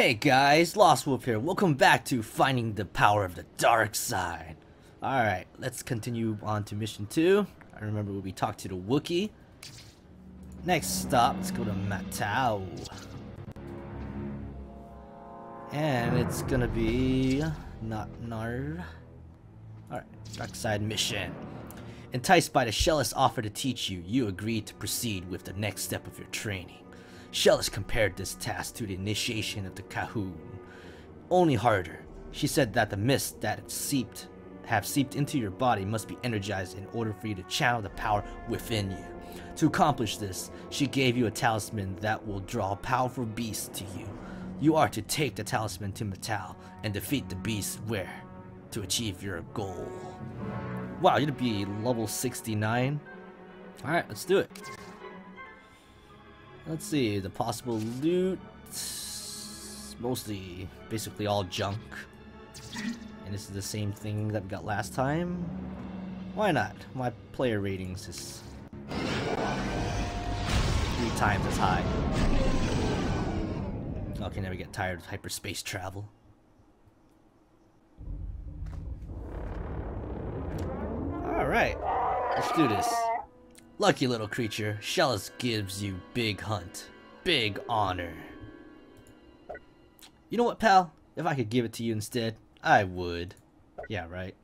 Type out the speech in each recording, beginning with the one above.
Hey guys, Lost Wolf here. Welcome back to Finding the Power of the Dark Side. Alright, let's continue on to mission 2. I remember we talked to the Wookiee. Next stop, let's go to Matau. And it's gonna be... not Nard. Alright, Dark Side mission. Enticed by the Shellus offer to teach you, you agreed to proceed with the next step of your training. Shellus compared this task to the initiation of the Kahun. Only harder. She said that the mist that seeped have seeped into your body must be energized in order for you to channel the power within you. To accomplish this, she gave you a talisman that will draw powerful beasts to you. You are to take the talisman to Metal and defeat the beasts where to achieve your goal. Wow, you'd be level 69. Alright, let's do it. Let's see, the possible loot... Mostly, basically all junk. And this is the same thing that we got last time. Why not? My player ratings is three times as high. Okay, now we get tired of hyperspace travel. Alright, let's do this. Lucky little creature, Shellus gives you big hunt. Big honor. You know what, pal? If I could give it to you instead, I would. Yeah, right.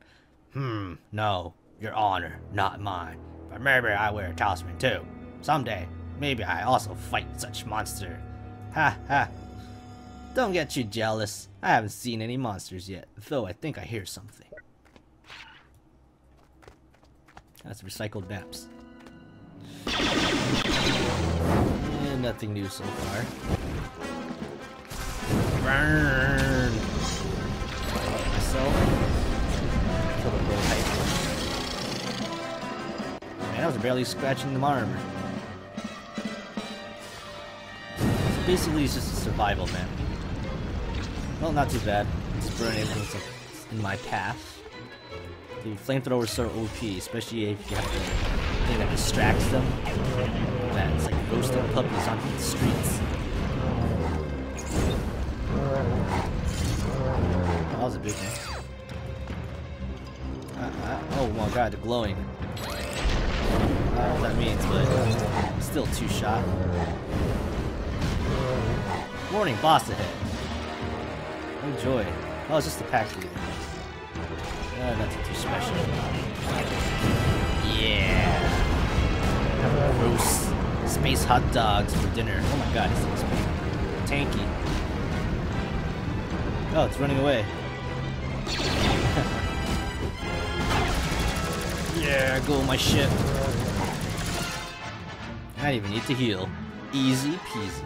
Hmm, no. Your honor, not mine. But maybe I wear a talisman too. Someday, maybe I also fight such monster. Ha ha. Don't get too jealous. I haven't seen any monsters yet, though I think I hear something. That's recycled maps. Nothing new so far. Burn! Myself. Kill the little Man, I was barely scratching the armor. So basically, it's just a survival map. Well, not too bad. Just burn anything that's in my path. The flamethrowers are OP, especially if you have the thing that distracts them. That's like roasting puppies on the streets. That was a big one. Uh, uh, oh my god, the glowing. I don't know what that means, but still two shot. Warning, boss ahead. Enjoy. Oh, it's just a pack leader. Uh, nothing too special. Yeah. Gross. Space hot dogs for dinner. Oh my god, this tanky. Oh, it's running away. yeah, go my ship. I don't even need to heal. Easy peasy.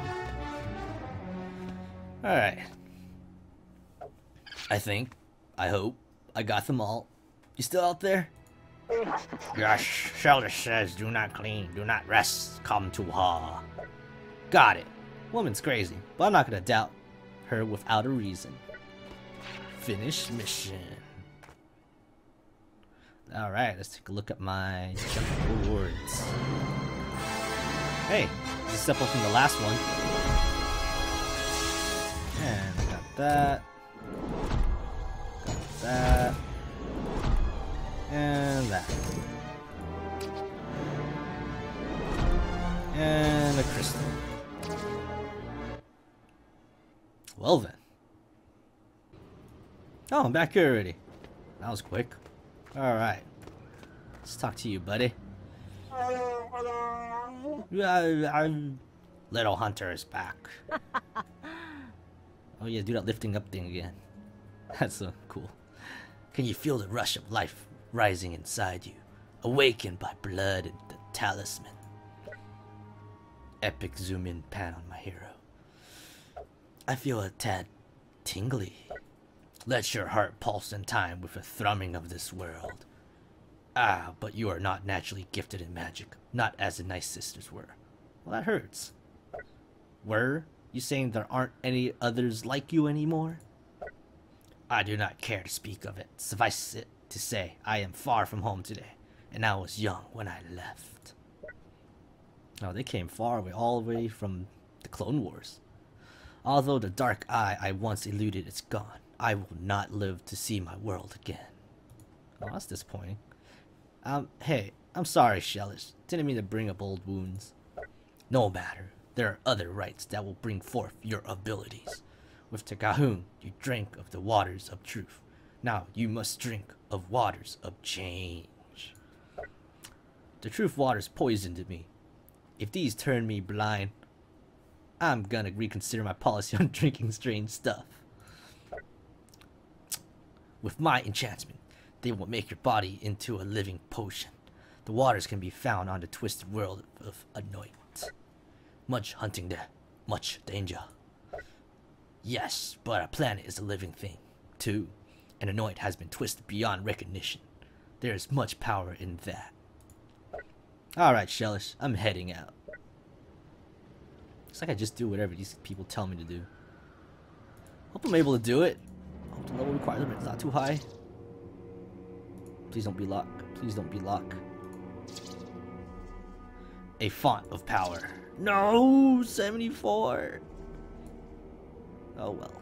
Alright. I think. I hope. I got them all. You still out there? Yes, Shelter says do not clean, do not rest, come to her. Got it. Woman's crazy, but I'm not gonna doubt her without a reason. Finish mission. Alright, let's take a look at my jump rewards. Hey, this is up from the last one. And got that Got that. And that. And a crystal. Well then. Oh, I'm back here already. That was quick. Alright. Let's talk to you, buddy. Uh, little Hunter is back. oh yeah, do that lifting up thing again. That's so cool. Can you feel the rush of life rising inside you, awakened by blood and the talisman? Epic zoom in pan on my hero. I feel a tad tingly. Let your heart pulse in time with the thrumming of this world. Ah, but you are not naturally gifted in magic, not as the Nightsisters were. Well, that hurts. Were you saying there aren't any others like you anymore? I do not care to speak of it. Suffice it to say, I am far from home today, and I was young when I left. Oh, they came far away, all the way from the Clone Wars. Although the dark eye I once eluded is gone, I will not live to see my world again. Oh, that's disappointing. Um, hey, I'm sorry, Shellish. Didn't mean to bring up old wounds. No matter. There are other rites that will bring forth your abilities. With the Kahun, you drank of the waters of truth. Now you must drink of waters of change. The truth waters poisoned me. If these turn me blind, I'm gonna reconsider my policy on drinking strange stuff. With my enchantment, they will make your body into a living potion. The waters can be found on the twisted world of Anoat. Much hunting there, much danger. Yes, but our planet is a living thing, too, and Anoat has been twisted beyond recognition. There is much power in that. Alright, Shellish, I'm heading out. Looks like I just do whatever these people tell me to do. Hope I'm able to do it. Hope the level requirement is not too high. Please don't be luck. Please don't be luck. A font of power. No, 74. Oh well.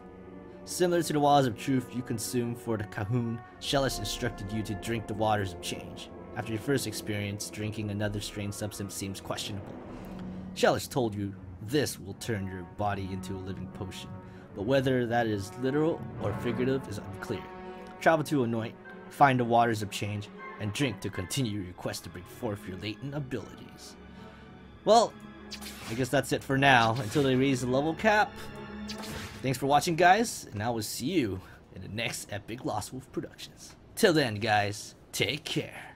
Similar to the waters of truth you consume for the Kahun, Shellish instructed you to drink the waters of change. After your first experience, drinking another strange substance seems questionable. Shellish told you this will turn your body into a living potion, but whether that is literal or figurative is unclear. Travel to Anoat, find the waters of change, and drink to continue your quest to bring forth your latent abilities. Well, I guess that's it for now, until they raise the level cap. Thanks for watching, guys, and I will see you in the next Epic Lost Wolf Productions. Till then, guys, take care.